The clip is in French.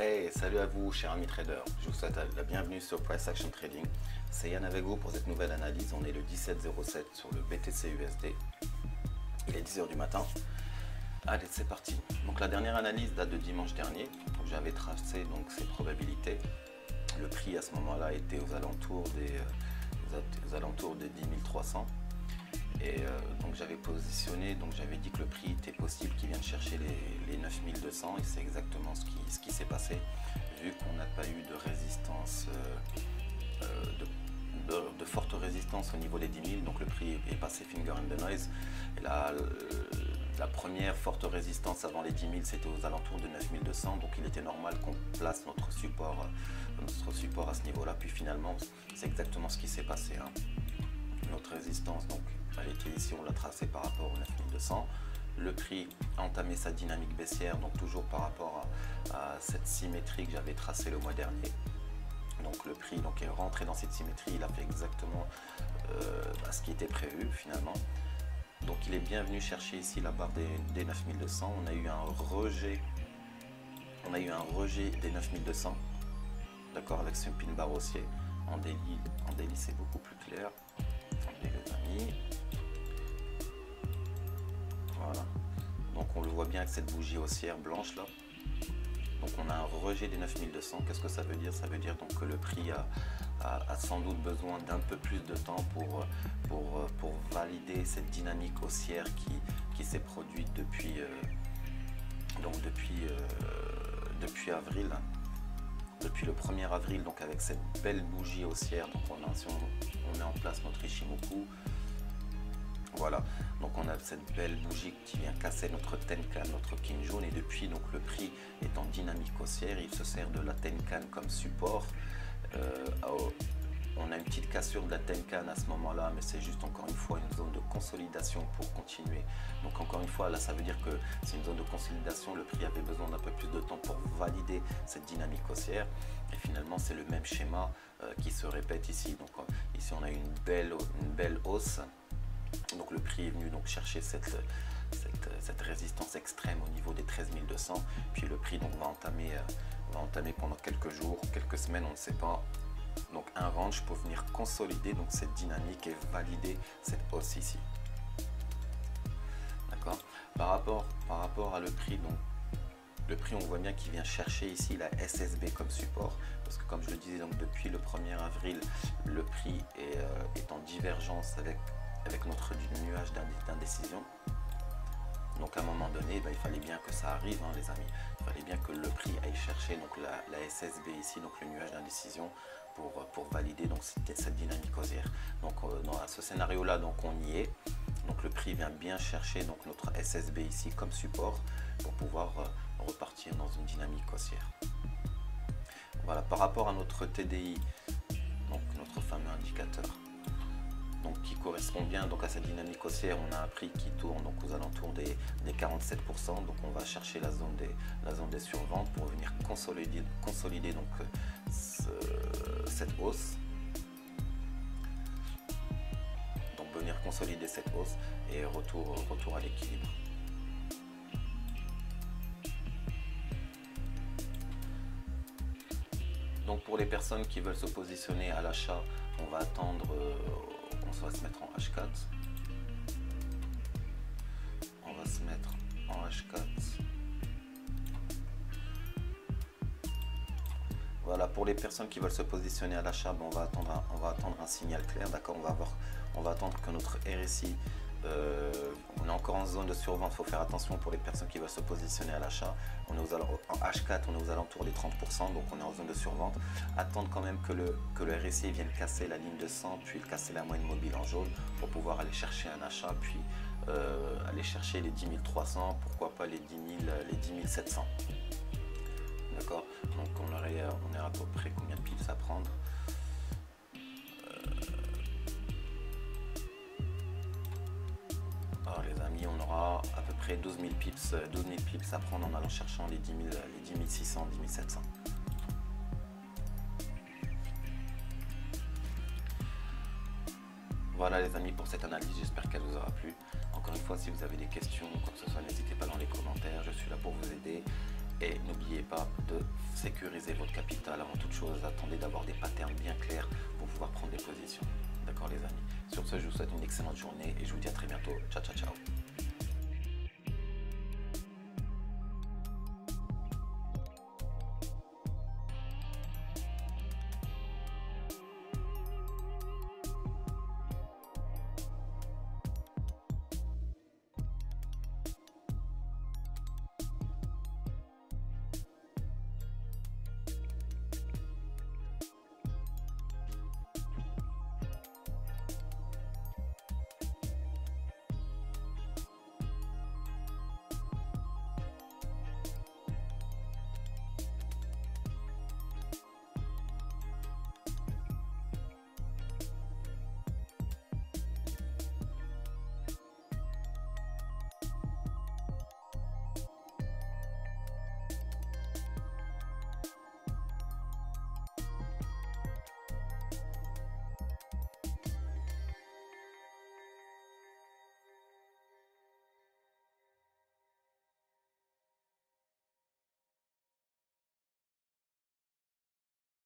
Hey, salut à vous, chers amis traders. Je vous souhaite la bienvenue sur Price Action Trading. C'est Yann avec vous pour cette nouvelle analyse. On est le 1707 sur le BTC USD. Il est 10h du matin. Allez, c'est parti. Donc la dernière analyse date de dimanche dernier. J'avais tracé donc ces probabilités. Le prix à ce moment-là était aux alentours des, euh, aux alentours des 10 300. Et euh, donc j'avais positionné, donc j'avais dit que le prix était possible qu'il vienne chercher les, 9200 et c'est exactement ce qui, ce qui s'est passé. Vu qu'on n'a pas eu de résistance, euh, euh, de, forte résistance au niveau des 10 000, donc le prix est passé finger in the noise. Et là, la première forte résistance avant les 10 000, c'était aux alentours de 9200, donc il était normal qu'on place notre support, notre support à ce niveau-là. Puis finalement, c'est exactement ce qui s'est passé. Hein. Notre résistance, donc était ici, on l'a tracé par rapport au 9200. Le prix a entamé sa dynamique baissière, donc toujours par rapport à, cette symétrie que j'avais tracée le mois dernier. Donc le prix donc, est rentré dans cette symétrie, il a fait exactement euh, bah, ce qui était prévu finalement. Donc il est bien venu chercher ici la barre des, 9200. On a eu un rejet, on a eu un rejet des 9200, d'accord, avec ce pin bar haussier. En délit, en c'est beaucoup plus clair. Les amis. Bien avec cette bougie haussière blanche là. Donc on a un rejet des 9200. Qu'est-ce que ça veut dire? Ça veut dire donc que le prix a, sans doute besoin d'un peu plus de temps pour, pour, pour valider cette dynamique haussière qui, qui s'est produite depuis, euh, donc depuis, euh, depuis avril. Depuis le 1er avril, donc avec cette belle bougie haussière, donc on, a, on, met en place notre Ishimoku, voilà, donc on a cette belle bougie qui vient casser notre Tenkan, notre Kinjun et depuis donc le prix est en dynamique haussière, il se sert de la Tenkan comme support. Euh, on a une petite cassure de la Tenkan à ce moment-là, mais c'est juste encore une fois une zone de consolidation pour continuer. Donc encore une fois, là ça veut dire que c'est une zone de consolidation, le prix avait besoin d'un peu plus de temps pour valider cette dynamique haussière. Et finalement c'est le même schéma euh, qui se répète ici. Donc euh, ici on a une belle, une belle hausse donc le prix est venu donc chercher cette, résistance extrême au niveau des 13 200. Puis le prix donc va entamer, euh, va entamer pendant quelques jours, quelques semaines, on ne sait pas. Donc un range pour venir consolider cette dynamique et valider cette hausse ici. D'accord? Par rapport, à le prix, le prix, on voit bien qu'il vient chercher ici la SSB comme support. Parce que comme je le disais, donc depuis le 1er avril, le prix est, euh, est en divergence avec avec notre nuage d'indécision. Donc à un moment donné, ben, il fallait bien que ça arrive, hein, les amis. Il fallait bien que le prix aille chercher donc, la, SSB ici, donc le nuage d'indécision, pour, pour valider donc, cette, dynamique haussière. Donc euh, dans ce scénario-là, donc on y est. Donc le prix vient bien chercher donc, notre SSB ici comme support pour pouvoir euh, repartir dans une dynamique haussière. Voilà, par rapport à notre TDI, donc notre fameux indicateur donc qui correspond bien donc à cette dynamique haussière. On a un prix qui tourne donc aux alentours des, 47%. Donc on va chercher la zone des, la zone des surventes pour venir consolider, consolider donc cette hausse. Donc venir consolider cette hausse et retour, retour à l'équilibre. Donc pour les personnes qui veulent se positionner à l'achat, on va attendre euh, on va se mettre en H4. On va se mettre en H4. Voilà, pour les personnes qui veulent se positionner à l'achat, on, on va attendre un signal clair, d'accord? On, on va attendre que notre RSI euh, on est encore en zone de survente, il faut faire attention pour les personnes qui veulent se positionner à l'achat. On est aux en H4, on est aux alentours des 30%, donc on est en zone de survente. Attendre quand même que le, RSI vienne casser la ligne de 100, puis casser la moyenne mobile en jaune pour pouvoir aller chercher un achat, puis euh, aller chercher les 10 300, pourquoi pas les 10, 000, les 10 700. D'accord? Donc on, aurait, on est à peu près combien de piles à prendre? On aura à peu près 12 000 pips, 12 000 pips à prendre en allant cherchant les 10, les 10 600, 10 700. Voilà les amis pour cette analyse, j'espère qu'elle vous aura plu. Encore une fois, si vous avez des questions ou quoi que ce soit, n'hésitez pas dans les commentaires, je suis là pour vous aider. Et n'oubliez pas de sécuriser votre capital avant toute chose. Attendez d'avoir des patterns bien clairs pour pouvoir prendre des positions. D'accord les amis? Sur ce, je vous souhaite une excellente journée et je vous dis à très bientôt. Ciao, ciao, ciao.